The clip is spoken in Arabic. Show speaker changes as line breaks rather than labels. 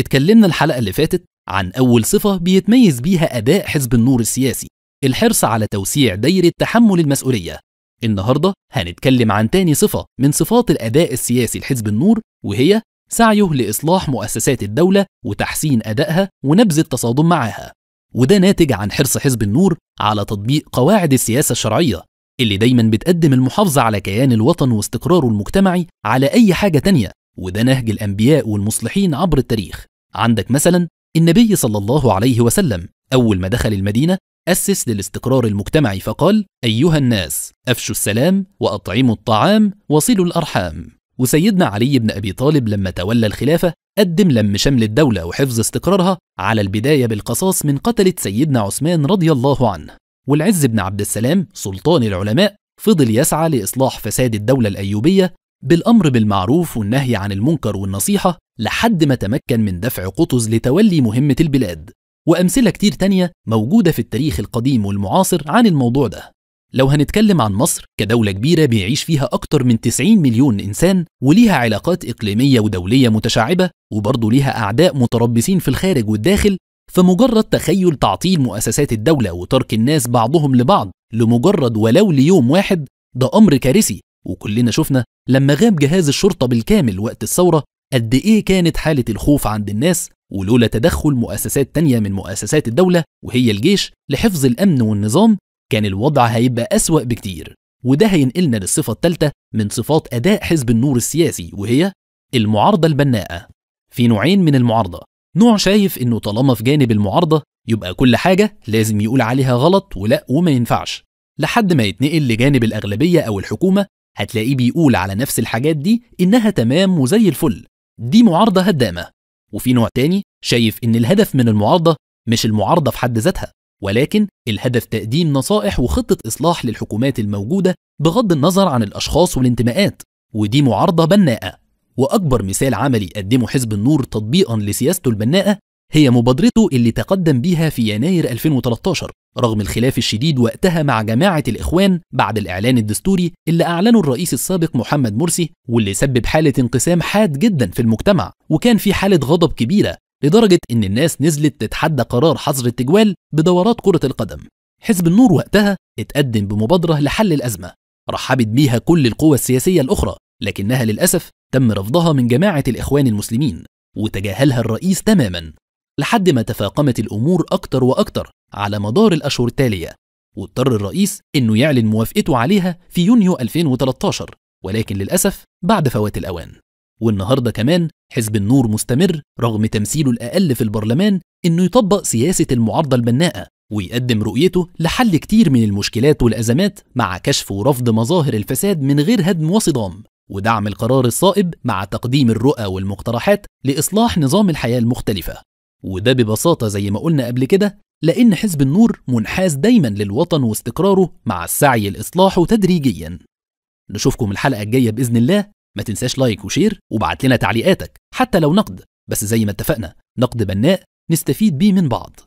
اتكلمنا الحلقة اللي فاتت عن أول صفة بيتميز بيها أداء حزب النور السياسي الحرص على توسيع دايرة تحمل المسؤولية. النهاردة هنتكلم عن تاني صفة من صفات الأداء السياسي لحزب النور وهي سعيه لإصلاح مؤسسات الدولة وتحسين أدائها ونبذ التصادم معها وده ناتج عن حرص حزب النور على تطبيق قواعد السياسة الشرعية اللي دايما بتقدم المحافظة على كيان الوطن واستقراره المجتمعي على أي حاجة تانية وده نهج الأنبياء والمصلحين عبر التاريخ. عندك مثلا النبي صلى الله عليه وسلم أول ما دخل المدينة أسس للاستقرار المجتمعي فقال أيها الناس أفشوا السلام وأطعموا الطعام وصلوا الأرحام. وسيدنا علي بن أبي طالب لما تولى الخلافة قدم لم شمل الدولة وحفظ استقرارها على البداية بالقصاص من قتلة سيدنا عثمان رضي الله عنه. والعز بن عبد السلام سلطان العلماء فضل يسعى لإصلاح فساد الدولة الأيوبية بالأمر بالمعروف والنهي عن المنكر والنصيحة لحد ما تمكن من دفع قطز لتولي مهمة البلاد. وأمثلة كتير تانية موجودة في التاريخ القديم والمعاصر عن الموضوع ده. لو هنتكلم عن مصر كدولة كبيرة بيعيش فيها أكتر من 90 مليون إنسان وليها علاقات إقليمية ودولية متشعبة وبرضه ليها أعداء متربصين في الخارج والداخل فمجرد تخيل تعطيل مؤسسات الدولة وترك الناس بعضهم لبعض لمجرد ولو ليوم واحد ده أمر كارثي. وكلنا شفنا لما غاب جهاز الشرطة بالكامل وقت الثورة قد إيه كانت حالة الخوف عند الناس؟ ولولا تدخل مؤسسات تانية من مؤسسات الدولة وهي الجيش لحفظ الأمن والنظام كان الوضع هيبقى أسوأ بكتير. وده هينقلنا للصفة الثالثة من صفات أداء حزب النور السياسي وهي المعارضة البناءة. في نوعين من المعارضة. نوع شايف إنه طالما في جانب المعارضة يبقى كل حاجة لازم يقول عليها غلط ولا وما ينفعش. لحد ما يتنقل لجانب الأغلبية أو الحكومة هتلاقيه بيقول على نفس الحاجات دي إنها تمام وزي الفل. دي معارضة هدامة. وفي نوع تاني شايف إن الهدف من المعارضة مش المعارضة في حد ذاتها ولكن الهدف تقديم نصائح وخطة إصلاح للحكومات الموجودة بغض النظر عن الأشخاص والانتماءات. ودي معارضة بناءة. وأكبر مثال عملي قدمه حزب النور تطبيقا لسياسته البناءة هي مبادرته اللي تقدم بيها في يناير 2013 رغم الخلاف الشديد وقتها مع جماعة الإخوان بعد الإعلان الدستوري اللي أعلنه الرئيس السابق محمد مرسي واللي سبب حالة انقسام حاد جدا في المجتمع وكان في حالة غضب كبيرة لدرجة إن الناس نزلت تتحدى قرار حظر التجوال بدورات كرة القدم. حزب النور وقتها اتقدم بمبادرة لحل الأزمة رحبت بيها كل القوى السياسية الأخرى لكنها للأسف تم رفضها من جماعة الإخوان المسلمين وتجاهلها الرئيس تماما. لحد ما تفاقمت الأمور أكتر وأكتر على مدار الأشهر التالية. واضطر الرئيس إنه يعلن موافقته عليها في يونيو 2013 ولكن للأسف بعد فوات الأوان. والنهاردة كمان حزب النور مستمر رغم تمثيله الأقل في البرلمان إنه يطبق سياسة المعارضة البناءة ويقدم رؤيته لحل كتير من المشكلات والأزمات مع كشف ورفض مظاهر الفساد من غير هدم وصدام ودعم القرار الصائب مع تقديم الرؤى والمقترحات لإصلاح نظام الحياة المختلفة. وده ببساطة زي ما قلنا قبل كده لأن حزب النور منحاز دايما للوطن واستقراره مع السعي لإصلاحه تدريجيا. نشوفكم الحلقة الجاية بإذن الله. ما تنساش like و share وبعت لنا تعليقاتك حتى لو نقد. بس زي ما اتفقنا نقد بناء نستفيد بيه من بعض.